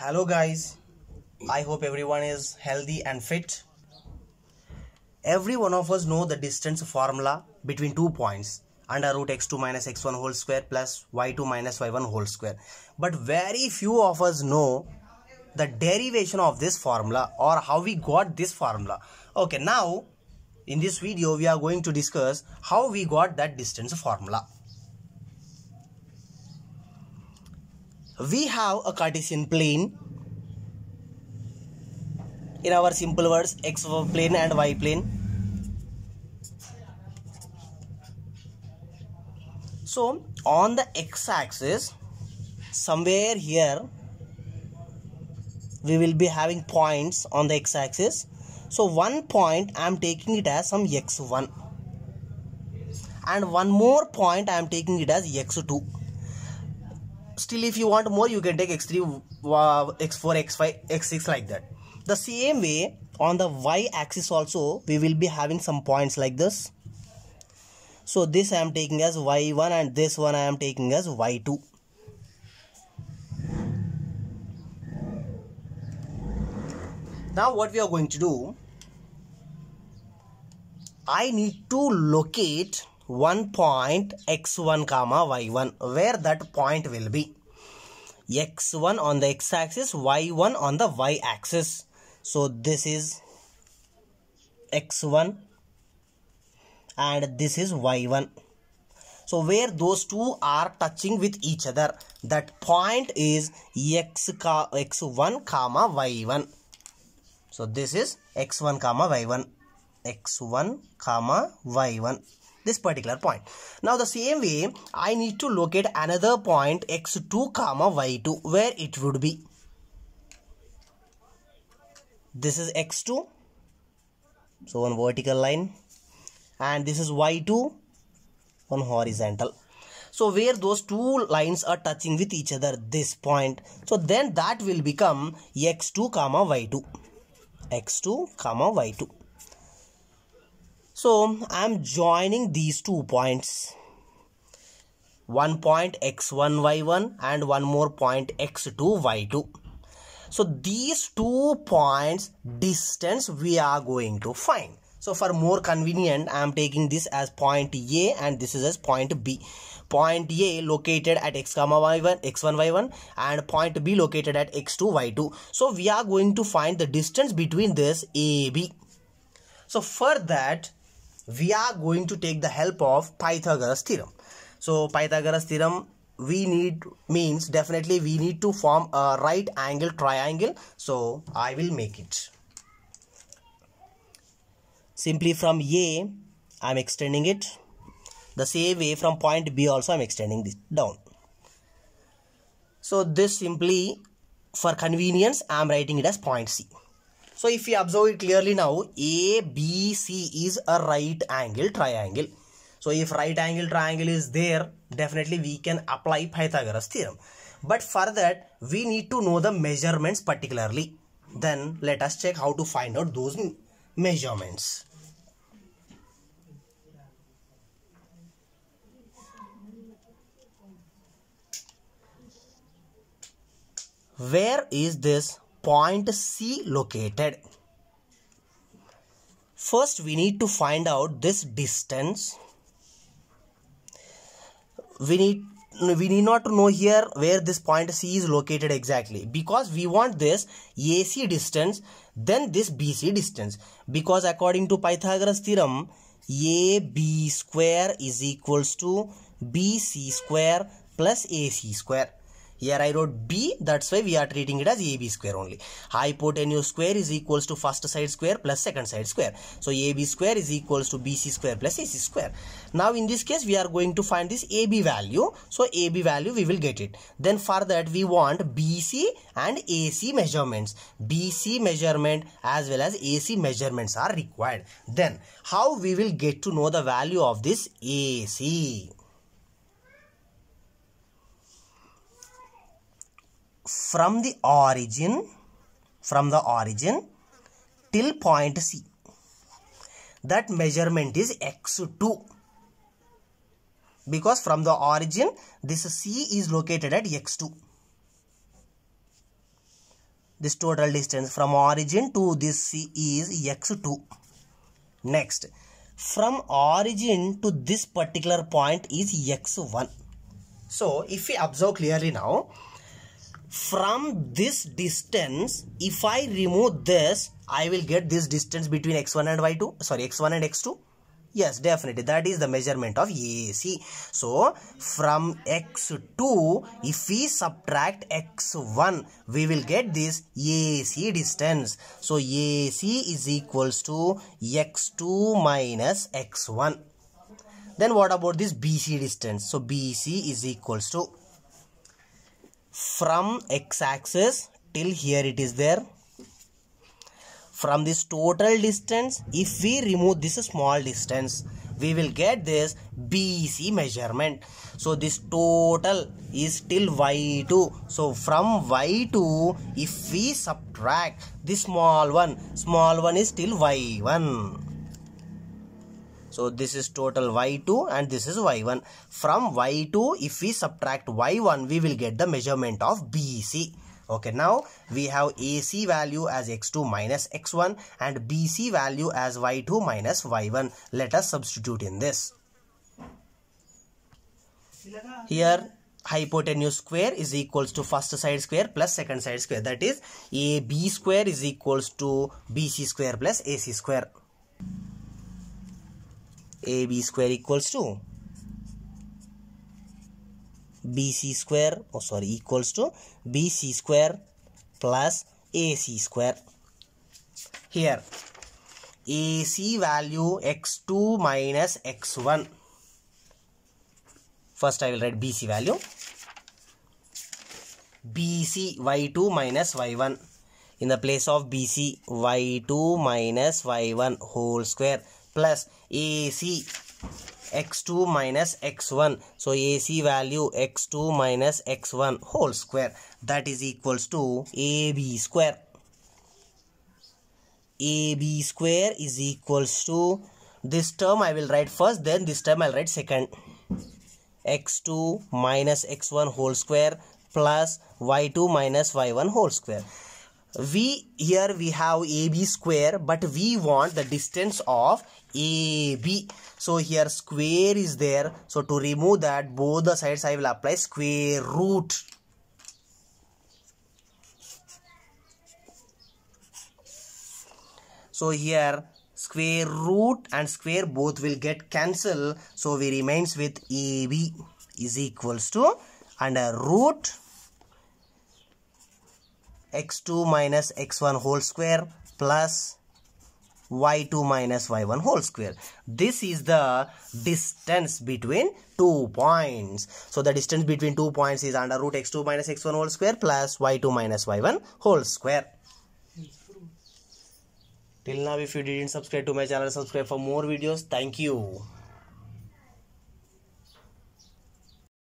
Hello guys, I hope everyone is healthy and fit. Every one of us know the distance formula between two points under root x2 minus x1 whole square plus y2 minus y1 whole square. But very few of us know the derivation of this formula or how we got this formula. Okay, now in this video we are going to discuss how we got that distance formula. We have a Cartesian plane. In our simple words x plane and y plane. So on the x axis somewhere here we will be having points on the x axis. So one point i am taking it as some x1 and one more point i am taking it as x2 still if you want more you can take x3 uh, x4 x5 x6 like that. The same way on the y axis also we will be having some points like this. So this i am taking as y1 and this one i am taking as y2 now what we are going to do i need to locate one point x1 comma y1 where that point will be? x1 on the x-axis y1 on the y-axis so this is x1 and this is y1 so where those two are touching with each other that point is x x1 comma y1 so this is x1 comma y1 x1 comma y1 this particular point. Now the same way I need to locate another point x2 comma y2 where it would be. This is x2 so one vertical line and this is y2 on horizontal. So where those two lines are touching with each other this point so then that will become x2 comma y2 x2 comma y2 so I'm joining these two points. One point x1 y1 and one more point x2 y2. So these two points distance we are going to find. So for more convenient I am taking this as point A and this is as point B. Point A located at x comma y1 x1 y1 and point B located at x2 y2. So we are going to find the distance between this AB. So for that we are going to take the help of Pythagoras theorem. So Pythagoras theorem we need means definitely we need to form a right angle triangle. So I will make it. Simply from A I am extending it. The same way from point B also I am extending this down. So this simply for convenience I am writing it as point C. So if you observe it clearly now, ABC is a right angle triangle. So if right angle triangle is there, definitely we can apply Pythagoras theorem. But for that, we need to know the measurements particularly. Then let us check how to find out those measurements. Where is this point C located? First, we need to find out this distance. We need we need not to know here where this point C is located exactly because we want this AC distance then this BC distance because according to Pythagoras theorem AB square is equals to BC square plus AC square here I wrote B, that's why we are treating it as AB square only. Hypotenuse square is equals to first side square plus second side square. So AB square is equals to BC square plus AC square. Now in this case, we are going to find this AB value. So AB value, we will get it. Then for that, we want BC and AC measurements. BC measurement as well as AC measurements are required. Then how we will get to know the value of this AC? From the origin from the origin till point C. That measurement is x2 because from the origin this C is located at x2 this total distance from origin to this C is x2 next from origin to this particular point is x1 so if we observe clearly now from this distance if I remove this I will get this distance between x1 and y2 sorry x1 and x2 yes definitely. That is the measurement of AC so from x2 if we subtract x1 we will get this AC distance. So AC is equals to x2 minus x1 then what about this BC distance? So BC is equals to from x-axis till here it is there. From this total distance if we remove this small distance we will get this BC measurement. So this total is till y2 so from y2 if we subtract this small one small one is till y1 so this is total y2 and this is y1. From y2 if we subtract y1 we will get the measurement of BC. Okay now we have AC value as x2 minus x1 and BC value as y2 minus y1. Let us substitute in this. Here hypotenuse square is equals to first side square plus second side square that is AB square is equals to BC square plus AC square. AB square equals to BC square oh sorry equals to BC square plus AC square. Here AC value x2 minus x1 first I will write BC value. BC y2 minus y1 in the place of BC y2 minus y1 whole square plus AC x2 minus x1 so AC value x2 minus x1 whole square. That is equals to AB square. AB square is equals to this term I will write first then this term I'll write second. X2 minus x1 whole square plus y2 minus y1 whole square. We here we have AB square but we want the distance of AB. So here square is there. So to remove that both the sides I will apply square root. So here square root and square both will get cancel. So we remains with AB is equals to under root x2 minus x1 whole square plus y2 minus y1 whole square. This is the distance between two points. So the distance between two points is under root x2 minus x1 whole square plus y2 minus y1 whole square. Till now if you didn't subscribe to my channel, subscribe for more videos. Thank you.